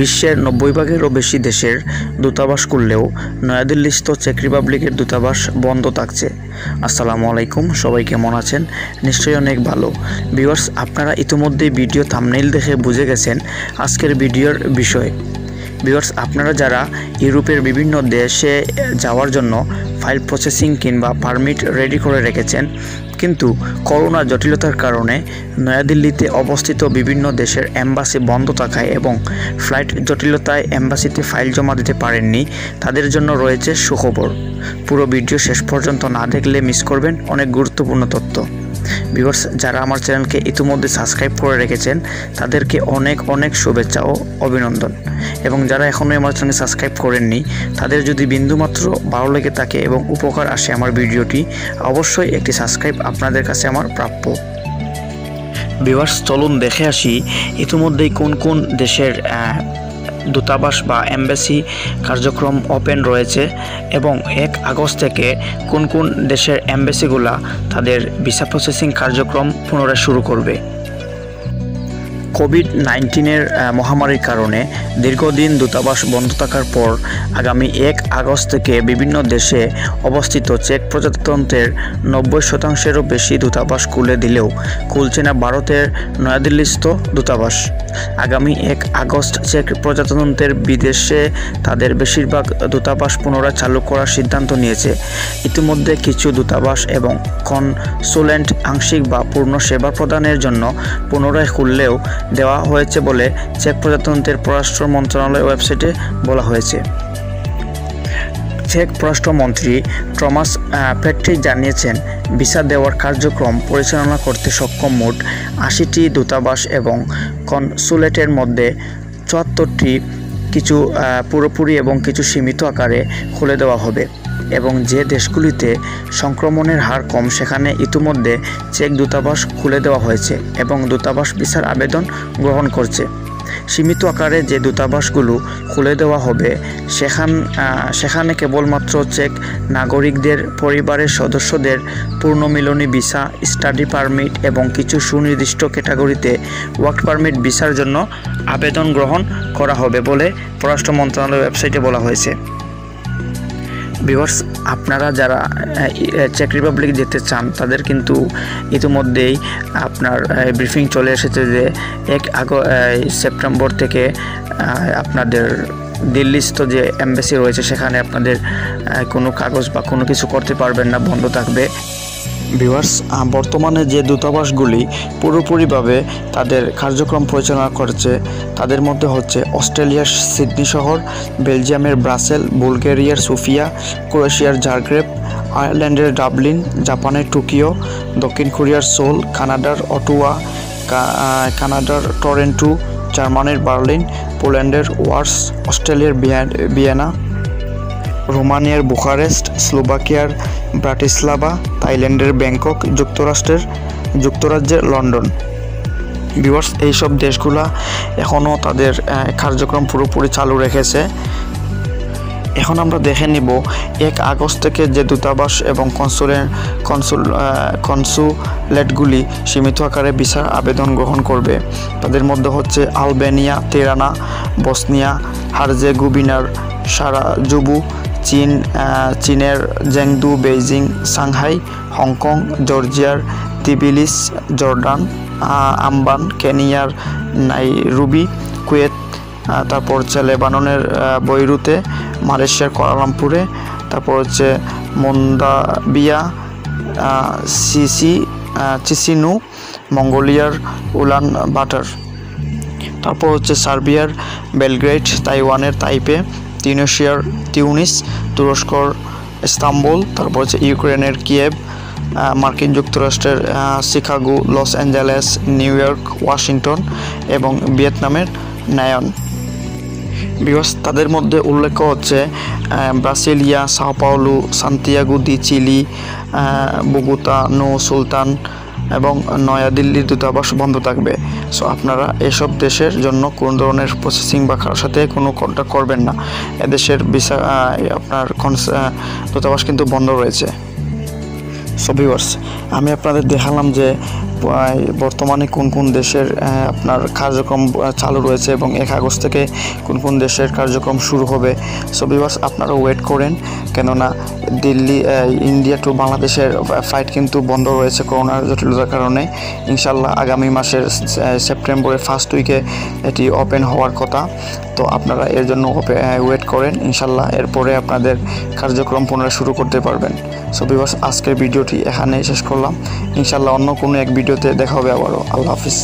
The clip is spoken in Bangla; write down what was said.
বিশ্বের নব্বই ভাগেরও বেশি দেশের দূতাবাস খুললেও নয়াদিল্লিস্থ চেক রিপাবলিকের দূতাবাস বন্ধ থাকছে। আসসালামু আলাইকুম, সবাই কেমন আছেন? নিশ্চয়ই অনেক ভালো। ভিউয়ার্স, আপনারা ইতিমধ্যেই ভিডিও থামনেইল দেখে বুঝে গেছেন আজকের ভিডিওর বিষয়। ভিউয়ার্স, আপনারা যারা ইউরোপের বিভিন্ন দেশে যাওয়ার জন্য ফাইল প্রসেসিং কিংবা পারমিট রেডি করে রেখেছেন কিন্তু করোনা জটিলতার কারণে নয়াদিল্লিতে অবস্থিত বিভিন্ন দেশের অ্যাম্বাসি বন্ধ থাকায় এবং ফ্লাইট জটিলতায় অ্যাম্বাসিতে ফাইল জমা দিতে পারেননি, তাদের জন্য রয়েছে সুখবর। পুরো ভিডিও শেষ পর্যন্ত না দেখলে মিস করবেন অনেক গুরুত্বপূর্ণ তথ্য। ভিউয়ার্স যারা আমার চ্যানেলকে ইতিমধ্যে সাবস্ক্রাইব করে রেখেছেন, তাদেরকে অনেক অনেক শুভেচ্ছা ও অভিনন্দন। এবং যারা এখনও আমার চ্যানেল সাবস্ক্রাইব করেননি, তাদের যদি বিন্দুমাত্র ভালো লেগে থাকে এবং উপকার আসে আমার ভিডিওটি, অবশ্যই একটি সাবস্ক্রাইব আপনাদের কাছে আমার প্রাপ্য। ভিউয়ার্স চলুন দেখে আসি ইতিমধ্যেই কোন কোন দেশের দূতাবাস বা এম্বাসি কার্যক্রম ওপেন রয়েছে এবং এক আগস্ট থেকে কোন কোন দেশের এম্বাসিগুলা তাদের ভিসা প্রসেসিং কার্যক্রম পুনরায় শুরু করবে। কোভিড নাইন্টিনের মহামারীর কারণে দীর্ঘদিন দূতাবাস বন্ধ থাকার পর আগামী এক আগস্ট থেকে বিভিন্ন দেশে অবস্থিত চেক প্রজাতন্ত্রের নব্বই শতাংশেরও বেশি দূতাবাস খুলে দিলেও খুলছে না ভারতের নয়াদিল্লিস্থ দূতাবাস। আগামী এক আগস্ট চেক প্রজাতন্ত্রের বিদেশে তাদের বেশিরভাগ দূতাবাস পুনরায় চালু করার সিদ্ধান্ত নিয়েছে। ইতিমধ্যে কিছু দূতাবাস এবং কনসুলেন্ট আংশিক বা পূর্ণ সেবা প্রদানের জন্য পুনরায় খুললেও দেওয়া হয়েছে বলে চেক প্রজাতন্ত্রের পররাষ্ট্র মন্ত্রণালয় ওয়েবসাইটে বলা হয়েছে। চেক পররাষ্ট্রমন্ত্রী টমাস প্যাট্রিক জানিয়েছেন, ভিসা দেওয়ার কার্যক্রম পরিচালনা করতে সক্ষম মোট আশিটি দূতাবাস এবং কনসুলেটের মধ্যে চুয়াত্তরটি কিছু পুরোপুরি এবং কিছু সীমিত আকারে খুলে দেওয়া হবে এবং যে দেশগুলিতে সংক্রমণের হার কম, সেখানে ইতিমধ্যে চেক দূতাবাস খুলে দেওয়া হয়েছে এবং দূতাবাস ভিসার আবেদন গ্রহণ করছে। সীমিত আকারে যে দূতাবাসগুলো খুলে দেওয়া হবে, সেখান সেখানে কেবলমাত্র চেক নাগরিকদের, পরিবারের সদস্যদের পূর্ণমিলনী ভিসা, স্টাডি পারমিট এবং কিছু সুনির্দিষ্ট ক্যাটাগরিতে ওয়ার্ক পারমিট ভিসার জন্য আবেদন গ্রহণ করা হবে বলে পররাষ্ট্র মন্ত্রণালয়ের ওয়েবসাইটে বলা হয়েছে। ভিউয়ার্স আপনারা যারা চেক রিপাবলিক যেতে চান, তাদের কিন্তু ইতিমধ্যেই আপনার ব্রিফিং চলে এসেছে যে এক আগ সেপ্টেম্বর থেকে আপনাদের দিল্লিস্থ যে এম্বাসি রয়েছে, সেখানে আপনাদের কোনো কাগজ বা কোনো কিছু করতে পারবেন না, বন্ধ থাকবে। ভিউয়ার্স বর্তমানে যে দূতাবাসগুলি পুরোপুরিভাবে তাদের কার্যক্রম পরিচালনা করছে, তাদের মধ্যে হচ্ছে অস্ট্রেলিয়ার সিডনি শহর, বেলজিয়ামের ব্রাসেল বুলগেরিয়ার সুফিয়া, ক্রোয়েশিয়ার জারগ্রেব আয়ারল্যান্ডের ডাবলিন, জাপানের টোকিও, দক্ষিণ কোরিয়ার সোল, কানাডার অটোয়া কানাডার টরেন্টো, জার্মানির বার্লিন, পোল্যান্ডের ওয়ার্স, অস্ট্রেলিয়ার ভিয়েনা রোমানিয়ার বুখারেস্ট, স্লোভাকিয়ার ব্রাটিস্লাভা, থাইল্যান্ডের ব্যাংকক যুক্তরাষ্ট্রের যুক্তরাজ্যের লন্ডন। ভিউয়ার্স, এইসব দেশগুলা এখনও তাদের কার্যক্রম পুরোপুরি চালু রেখেছে। এখন আমরা দেখে নিব এক আগস্ট থেকে যে দূতাবাস এবং কনসুলে কনসুল কনসুলেটগুলি সীমিত আকারে বিচার আবেদন গ্রহণ করবে। তাদের মধ্যে হচ্ছে আলবেনিয়া, তেরানা, বসনিয়া হারজেগুবিনার সারাজুবু চীন চীনের Chengdu, Beijing, Shanghai, Hong Kong, জর্জিয়ার, Tbilisi, Jordan আম্বান, কেনিয়ার, নাইরুবি, কুয়েত তারপর হচ্ছে লেবাননের বৈরুতে, মালয়েশিয়ার কোয়ালালামপুরে, তারপর হচ্ছে মন্দাবিয়া সিসি চিসিনু, মঙ্গোলিয়ার উলান বাটার। তারপর হচ্ছে সার্বিয়ার, বেলগ্রেড, তাইওয়ানের, তাইপে তিউনেশিয়ার, তিউনিস, তুরস্কর, ইস্তাম্বুল, তারপর হচ্ছে ইউক্রেনের কিয়েভ মার্কিন যুক্তরাষ্ট্রের Chicago, Los Angeles, New York, Washington এবং ভিয়েতনামের নায়ন। বিকজ তাদের মধ্যে উল্লেখ হচ্ছে Brasilia, Sao Paulo, Santiago de Chile Bogota, Nur Sultan এবং নয়াদিল্লির দূতাবাস বন্ধ থাকবে। সো আপনারা এসব দেশের জন্য কোন ধরনের প্রসেসিং বা কারোর সাথে কোনো কন্ট্যাক্ট করবেন না। এদেশের ভিসা আপনার দূতাবাস কিন্তু বন্ধ রয়েছে। সো ভিউয়ার্স আমি আপনাদের দেখালাম যে বর্তমানে কোন কোন দেশের আপনার কার্যক্রম চালু রয়েছে এবং এক আগস্ট থেকে কোন কোন দেশের কার্যক্রম শুরু হবে। সো ভিউয়ার্স আপনারা ওয়েট করেন, কেননা দিল্লি ইন্ডিয়া টু বাংলাদেশের ফ্লাইট কিন্তু বন্ধ রয়েছে করোনার জটিলতার কারণে। ইনশাল্লাহ আগামী মাসের সেপ্টেম্বরের ফার্স্ট উইকে এটি ওপেন হওয়ার কথা। তো আপনারা এর জন্য ওয়েট করেন ইনশাল্লাহ এরপরে আপনাদের কার্যক্রম পুনরায় শুরু করতে পারবেন। সো বিবাস আজকের ভিডিওটি এখানেই শেষ করলাম। ইনশাল্লাহ অন্য কোনো এক ভিডিওতে দেখা হবে আবারও। আল্লাহ হাফিজ।